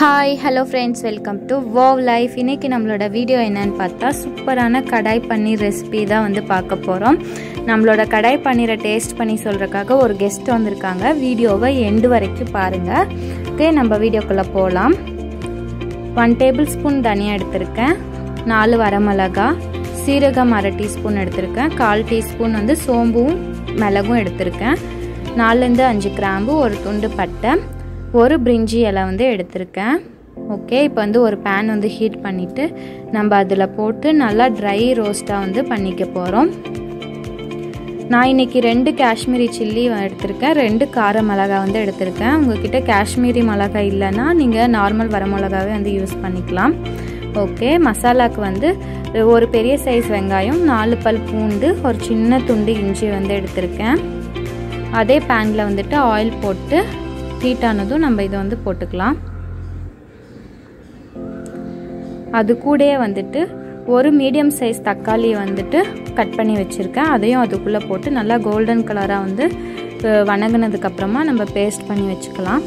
Hi hello friends welcome to wow life இன்றைக்கி நம்மளோட video என்னன்னு பார்த்தா சூப்பரான கடாய் பன்னீர் ரெசிபி தான் வந்து பார்க்க போகிறோம் நம்மளோட கடாய் பன்னீரை டேஸ்ட் பண்ணி சொல்கிறக்காக ஒரு கெஸ்ட் வந்திருக்காங்க. வீடியோவை எண்டு வரைக்கும் பாருங்கள் ஓகே நம்ம வீடியோக்குள்ளே போகலாம் ஒன் டேபிள் ஸ்பூன் தனியாக எடுத்திருக்கேன். நாலு வரமிளகா சீரகம் அரை டீஸ்பூன் எடுத்திருக்கேன். கால் டீஸ்பூன் வந்து சோம்பும் மிளகும் எடுத்திருக்கேன். நாலுலேருந்து அஞ்சு கிராம்பு ஒரு துண்டு பட்டை. ஒரு பிரிஞ்சி இலை வந்து எடுத்திருக்கேன். ஓகே இப்போ வந்து ஒரு பேன் வந்து ஹீட் பண்ணிவிட்டு நம்ம அதில் போட்டு நல்லா ட்ரை ரோஸ்ட்டாக வந்து பண்ணிக்க போகிறோம் நான் இன்றைக்கி ரெண்டு காஷ்மீரி சில்லி எடுத்திருக்கேன். ரெண்டு கார மிளகா வந்து எடுத்திருக்கேன். உங்ககிட்ட காஷ்மீரி மிளகா இல்லைன்னா நீங்கள் நார்மல் வர மிளகாவே வந்து யூஸ் பண்ணிக்கலாம். ஓகே மசாலாவுக்கு வந்து ஒரு பெரிய சைஸ் வெங்காயம் நாலு பல் பூண்டு ஒரு சின்ன துண்டு இஞ்சி வந்து எடுத்திருக்கேன். அதே பேனில் வந்துட்டு ஆயில் போட்டு ஹீட்டானதும் நம்ம இதை வந்து போட்டுக்கலாம். அது கூடயே வந்துட்டு ஒரு மீடியம் சைஸ் தக்காளி வந்துட்டு கட் பண்ணி வச்சுருக்கேன். அதையும் அதுக்குள்ளே போட்டு நல்லா கோல்டன் கலராக வந்து வணங்கினதுக்கப்புறமா நம்ம பேஸ்ட் பண்ணி வச்சுக்கலாம்.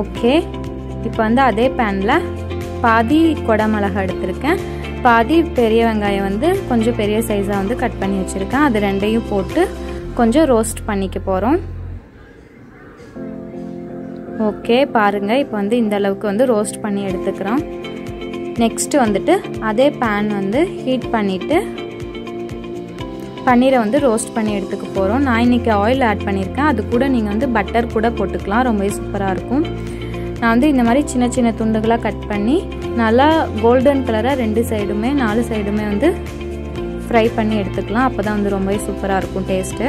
ஓகே இப்போ வந்து அதே பேனில் பாதி கொடமிளகா எடுத்திருக்கேன். பாதி பெரிய வெங்காயம் வந்து கொஞ்சம் பெரிய சைஸாக வந்து கட் பண்ணி வச்சுருக்கேன். அது ரெண்டையும் போட்டு கொஞ்சம் ரோஸ்ட் பண்ணிக்க போகிறோம் ஓகே பாருங்கள் இப்போ வந்து இந்த அளவுக்கு வந்து ரோஸ்ட் பண்ணி எடுத்துக்கிறோம். நெக்ஸ்ட்டு வந்துட்டு அதே பேன் வந்து ஹீட் பண்ணிவிட்டு பன்னீரை வந்து ரோஸ்ட் பண்ணி எடுத்துக்க போகிறோம் நான் இன்றைக்கி ஆயில் ஆட் பண்ணியிருக்கேன் அது கூட நீங்கள் வந்து பட்டர் கூட போட்டுக்கலாம். ரொம்பவே சூப்பராக இருக்கும். நான் வந்து இந்த மாதிரி சின்ன சின்ன துண்டுகளாக கட் பண்ணி நல்லா கோல்டன் கலராக ரெண்டு சைடுமே நாலு சைடுமே வந்து ஃப்ரை பண்ணி எடுத்துக்கலாம். அப்போ தான் வந்து ரொம்பவே சூப்பராக இருக்கும் டேஸ்ட்டு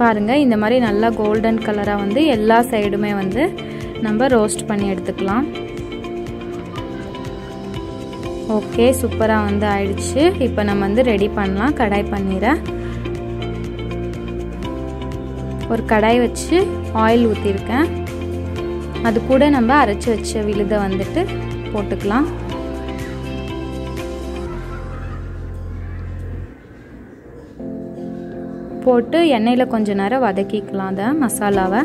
பாருங்கள் இந்த மாதிரி நல்லா கோல்டன் கலராக வந்து எல்லா சைடுமே வந்து நம்ம ரோஸ்ட் பண்ணி எடுத்துக்கலாம். ஓகே சூப்பராக வந்து ஆயிடுச்சு. இப்போ நம்ம வந்து ரெடி பண்ணலாம். கடாய் பன்னீரை. ஒரு கடாய் வச்சு ஆயில் ஊற்றிருக்கேன் அது கூட நம்ம அரைச்சி வச்ச விழுதை வந்துட்டு போட்டுக்கலாம். போட்டு எண்ணெயில் கொஞ்ச நேரம் வதக்கிக்கலாம் அதை மசாலாவை.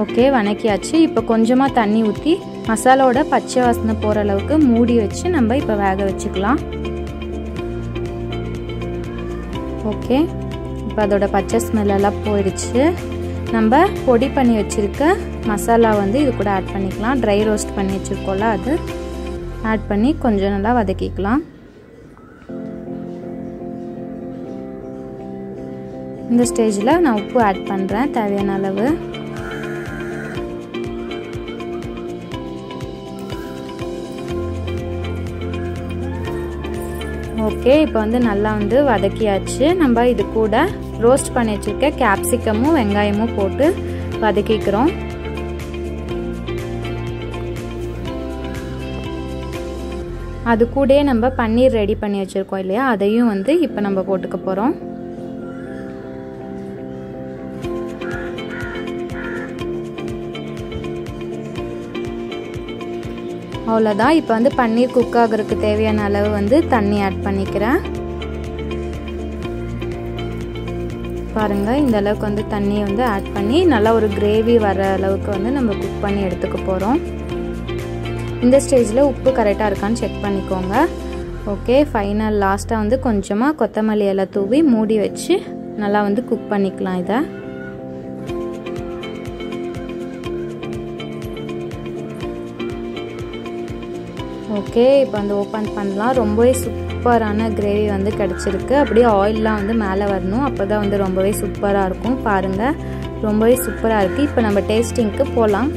ஓகே வணக்கியாச்சு. இப்போ கொஞ்சமாக தண்ணி ஊற்றி மசாலாவோட பச்சை வாசனை போகிற அளவுக்கு மூடி வச்சு நம்ம இப்போ வேக வச்சுக்கலாம். ஓகே. இப்போ அதோட பச்சை ஸ்மெல்லெல்லாம் போயிடுச்சு. நம்ம பொடி பண்ணி வச்சுருக்க மசாலா வந்து இது கூட ஆட் பண்ணிக்கலாம். ட்ரை ரோஸ்ட் பண்ணி வச்சுருக்கோம்ல அது. ஆட் பண்ணி கொஞ்சம் நல்லா வதக்கிக்கலாம். இந்த ஸ்டேஜில் நான் உப்பு ஆட் பண்ணுறேன் தேவையான அளவு. ஓகே இப்போ வந்து நல்லா வந்து வதக்கியாச்சு. நம்ம இது கூட ரோஸ்ட் பண்ணி வச்சுருக்க கேப்சிக்கமும் வெங்காயமும் போட்டு வதக்கிக்கிறோம். அது கூடயே நம்ம பன்னீர் ரெடி பண்ணி வச்சுருக்கோம் இல்லையா? அதையும் வந்து இப்போ நம்ம போட்டுக்க போகிறோம் அவ்வளோதான் இப்போ வந்து பன்னீர் குக் ஆகிறதுக்கு தேவையான அளவு வந்து தண்ணி ஆட் பண்ணிக்கிறேன். பாருங்கள் இந்த அளவுக்கு வந்து தண்ணியை வந்து ஆட் பண்ணி நல்லா ஒரு கிரேவி வர அளவுக்கு வந்து நம்ம குக் பண்ணி எடுத்துக்க போகிறோம் இந்த ஸ்டேஜில் உப்பு கரெக்டாக இருக்கான்னு செக் பண்ணிக்கோங்க. ஓகே ஃபைனல் லாஸ்ட்டாக வந்து கொஞ்சமாக கொத்தமல்லி எல்லாம் தூவி மூடி வச்சு நல்லா வந்து குக் பண்ணிக்கலாம் இதை. ஓகே இப்போ வந்து ஓப்பன் பண்ணலாம். ரொம்பவே சூப்பரான கிரேவி வந்து கிடச்சிருக்கு. அப்படியே ஆயிலெலாம் வந்து மேலே வரணும். அப்போ தான் வந்து ரொம்பவே சூப்பராக இருக்கும். பாருங்கள் ரொம்பவே சூப்பராக இருக்குது இப்போ நம்ம டேஸ்டிங்க்கு போகலாம்